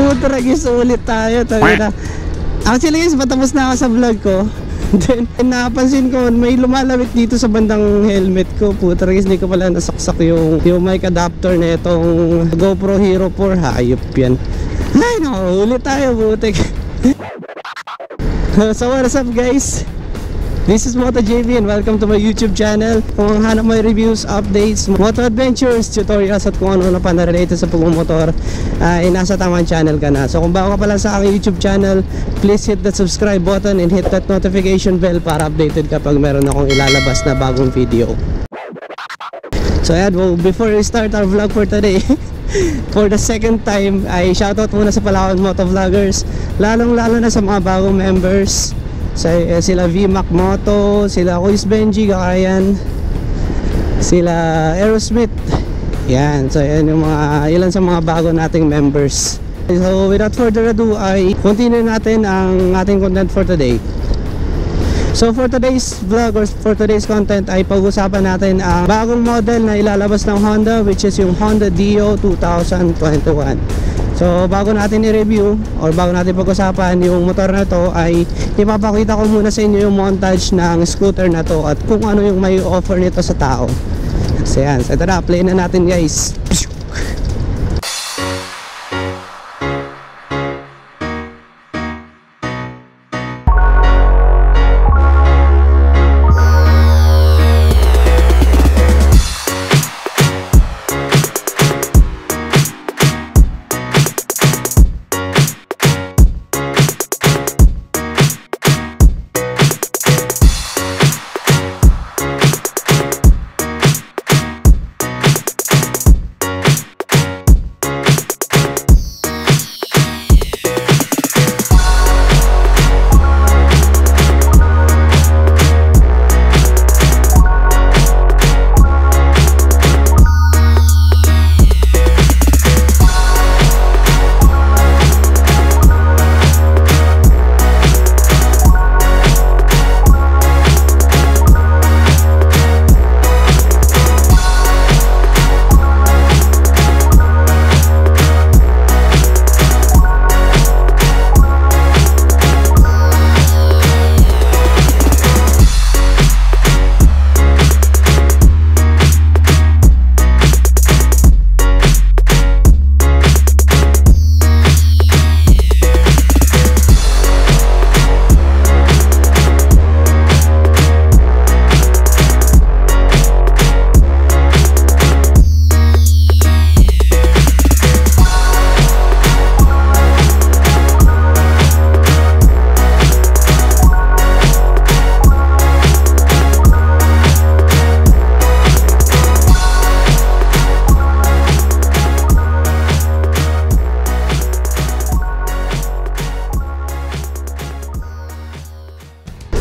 Puta ragis ulit tayo. Tayo Actually guys, patapos na ako sa vlog ko. Then, napansin ko, may lumalawit dito sa bandang helmet ko. Puta ragis, hindi ko pala nasaksak yung, yung mic adapter na itong GoPro Hero 4. Hayop yan. Ay, no, ulit tayo, butik. so what's up guys? This is Moto JV and welcome to my YouTube channel. Kung hanap mo reviews, updates, moto adventures, tutorials at kung ano na pa na related sa pagmumotor, ay nasa tamang channel ka na. So kung bago ka pa lang sa aking YouTube channel, please hit that subscribe button and hit that notification bell para updated kapag meron akong ilalabas na bagong video. So ayan, well, before we start our vlog for today, for the second time, ay shoutout muna sa Palawan Moto Vloggers, lalong lalo na sa mga bagong members, eh, sila VMAC Moto, sila Kuis Benji, Kakayan, sila Aerosmith. Yan, so yan yung mga, ilan sa mga bago nating members. So without further ado ay continue natin ang ating content for today. So for today's vlog or for today's content ay pag-usapan natin ang bagong model na ilalabas ng Honda which is yung Honda Dio 2021. So bago natin i-review or bago natin pag-usapan yung motor na to ay ipapakita ko muna sa inyo yung montage ng scooter na to at kung ano yung may offer nito sa tao. So yan, so tara, play na natin guys.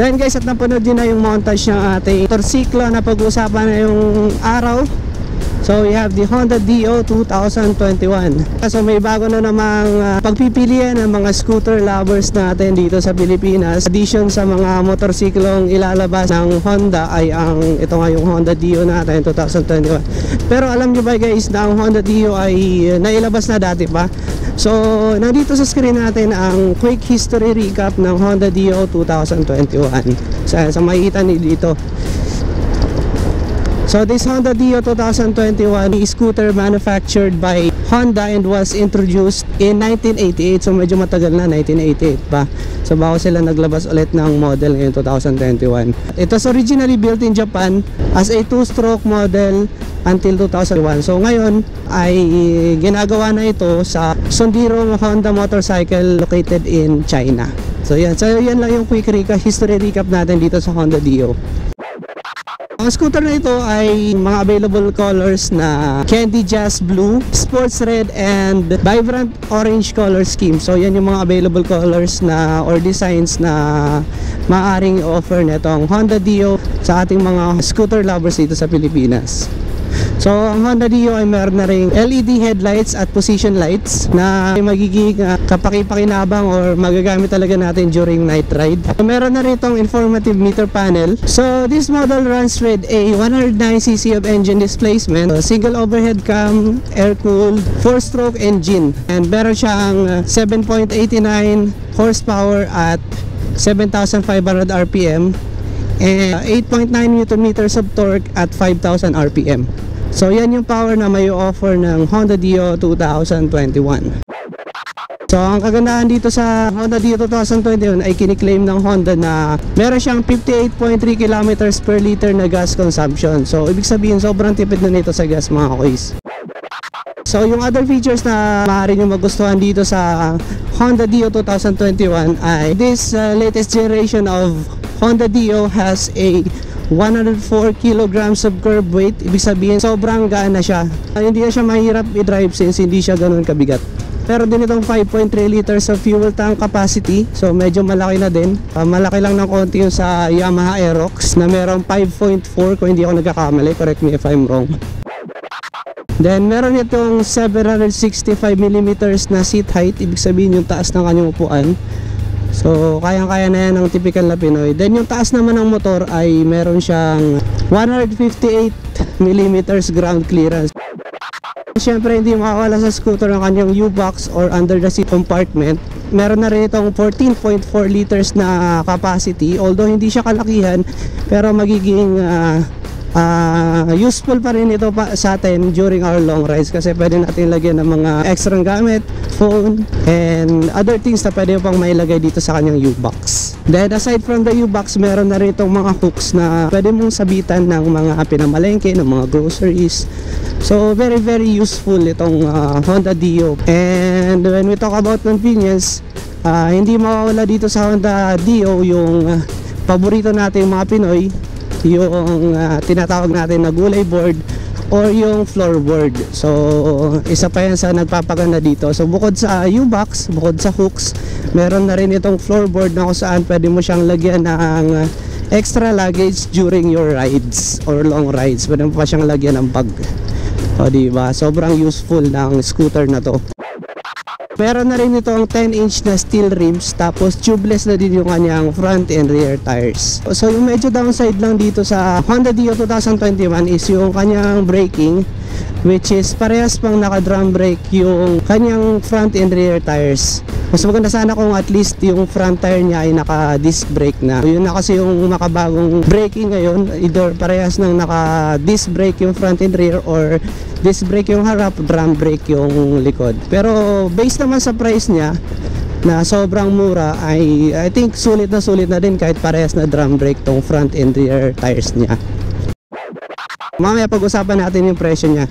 So yan guys at napanood nyo na yung montage ng ating torsiklo na pag-uusapan na yung araw. So we have the Honda Dio 2021 So may bago na namang uh, pagpipilian ng mga scooter lovers natin dito sa Pilipinas. Addition sa mga motorsiklong ilalabas ng Honda ay ang ito nga yung Honda Dio natin 2021 Pero alam nyo ba guys na ang Honda Dio ay uh, nailabas na dati pa So, nandito sa screen natin ang quick history recap ng Honda Dio 2021. Sa, sa makikita ni dito. So, this Honda Dio 2021 is scooter manufactured by Honda and was introduced in 1988. So, medyo matagal na, 1988 pa. So, bago sila naglabas ulit ng model ngayon 2021. It was originally built in Japan as a two-stroke model until 2001. So ngayon ay ginagawa na ito sa Sondiro Honda motorcycle located in China. So yan, so yan lang yung quick recap, history recap natin dito sa Honda Dio. Ang scooter na ito ay mga available colors na Candy Jazz Blue, Sports Red, and Vibrant Orange color scheme. So yan yung mga available colors na or designs na maaring offer nitong Honda Dio sa ating mga scooter lovers dito sa Pilipinas. So ang Honda Dio ay meron na ring LED headlights at position lights na magiging uh, kapaki-pakinabang or magagamit talaga natin during night ride. So, meron na rin itong informative meter panel. So this model runs with a 109cc of engine displacement, single overhead cam, air-cooled, 4-stroke engine. And meron siyang uh, 7.89 horsepower at 7,500 RPM and 8.9 Newton meters of torque at 5,000 RPM. So yan yung power na may offer ng Honda Dio 2021. So ang kagandahan dito sa Honda Dio 2021 ay kiniklaim ng Honda na meron siyang 58.3 kilometers per liter na gas consumption. So ibig sabihin sobrang tipid na nito sa gas mga kuys. So yung other features na maaari nyo magustuhan dito sa Honda Dio 2021 ay this uh, latest generation of Honda Dio has a 104 kilograms of curb weight. Ibig sabihin, sobrang gaan na siya. Uh, hindi na siya mahirap i-drive since hindi siya ganun kabigat. Pero din itong 5.3 liters of fuel tank capacity. So medyo malaki na din. Uh, malaki lang ng konti yung sa Yamaha Aerox na merong 5.4 kung hindi ako nagkakamali. Correct me if I'm wrong. Then meron itong 765mm na seat height. Ibig sabihin yung taas ng kanyang upuan. So, kayang-kaya na yan ng typical na Pinoy. Then, yung taas naman ng motor ay meron siyang 158mm ground clearance. Siyempre, hindi makawala sa scooter ang kanyang U-box or under the seat compartment. Meron na rin itong 14.4 liters na capacity. Although, hindi siya kalakihan, pero magiging uh, uh, useful pa rin ito pa sa atin during our long rides kasi pwede natin lagyan ng mga extra gamit, phone, and other things na pwede pang mailagay dito sa kanyang U-box. Then aside from the U-box, meron na rin itong mga hooks na pwede mong sabitan ng mga pinamalengke, ng mga groceries. So very very useful itong uh, Honda Dio. And when we talk about convenience, uh, hindi mawawala dito sa Honda Dio yung uh, paborito natin mga Pinoy yung uh, tinatawag natin na gulay board or yung floorboard. So, isa pa yan sa nagpapaganda dito. So, bukod sa U-box, bukod sa hooks, meron na rin itong floorboard na kung saan pwede mo siyang lagyan ng extra luggage during your rides or long rides. Pwede mo pa siyang lagyan ng bag. O, diba? Sobrang useful ng scooter na to. Meron na rin ito ang 10 inch na steel rims tapos tubeless na din yung kanyang front and rear tires. So yung medyo downside lang dito sa Honda Dio 2021 is yung kanyang braking which is parehas pang naka drum brake yung kanyang front and rear tires. Mas maganda sana kung at least yung front tire niya ay naka disc brake na. Yun na kasi yung makabagong braking ngayon, either parehas ng naka disc brake yung front and rear or disc brake yung harap, drum brake yung likod. Pero based naman sa price niya, na sobrang mura ay I think sulit na sulit na din kahit parehas na drum brake tong front and rear tires niya. Mamaya pag-usapan natin yung presyo niya.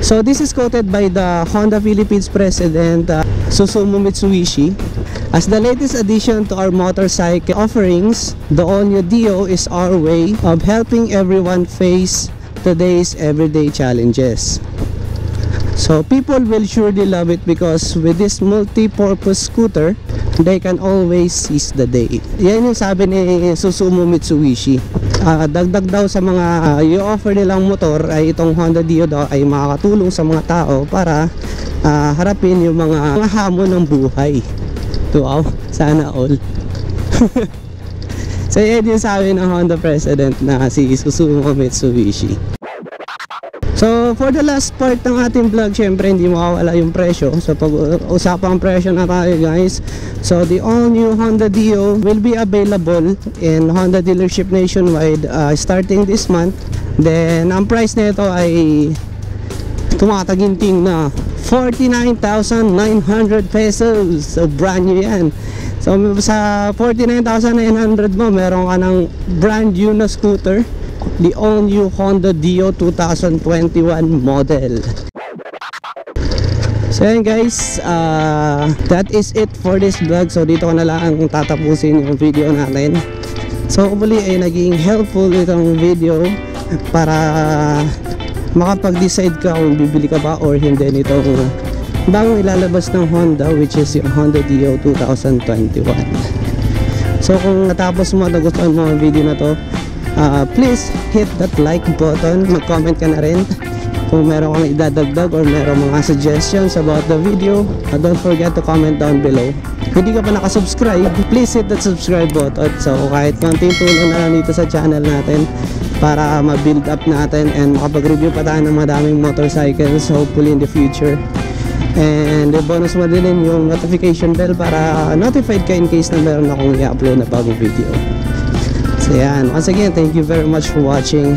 So this is quoted by the Honda Philippines President uh, Susumu Mitsubishi. As the latest addition to our motorcycle offerings, the all-new Dio is our way of helping everyone face today's everyday challenges. So people will surely love it because with this multi-purpose scooter, they can always seize the day. Yan yung sabi ni Susumu Mitsubishi. Uh, dagdag daw sa mga uh, i-offer nilang motor ay itong Honda Dio daw ay makakatulong sa mga tao para uh, harapin yung mga, mga hamon ng buhay. Wow, sana all. so yan yung sabi ng Honda President na si Susumu Mitsubishi. So, for the last part ng ating vlog, syempre hindi mawawala yung presyo. So, pag-usapang presyo na tayo guys. So, the all-new Honda Dio will be available in Honda dealership nationwide uh, starting this month. Then, ang price nito ay tumataginting na 49,900 pesos. So, brand new yan. So, sa 49,900 mo, meron ka ng brand new na scooter the all new Honda Dio 2021 model So yan guys, uh, that is it for this vlog. So dito ko na lang tatapusin yung video natin. So muli ay naging helpful itong video para makapag-decide ka kung bibili ka ba or hindi nitong bagong ilalabas ng Honda which is yung Honda Dio 2021. So kung natapos mo, nagustuhan mo ang video na to, uh, please hit that like button mag-comment ka na rin Kung meron kang idadagdag or meron mga suggestions about the video, uh, don't forget to comment down below. Kung hindi ka pa nakasubscribe, please hit that subscribe button. So kahit konting tulong na lang dito sa channel natin para ma-build up natin and makapag-review pa tayo ng madaming motorcycles hopefully in the future. And the bonus mo din yung notification bell para notified ka in case na meron akong i-upload na bagong video. So yan, once again, thank you very much for watching.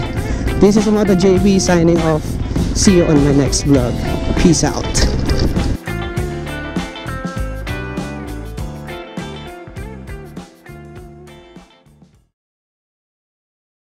This is Moto JB signing off. See you on my next vlog. Peace out.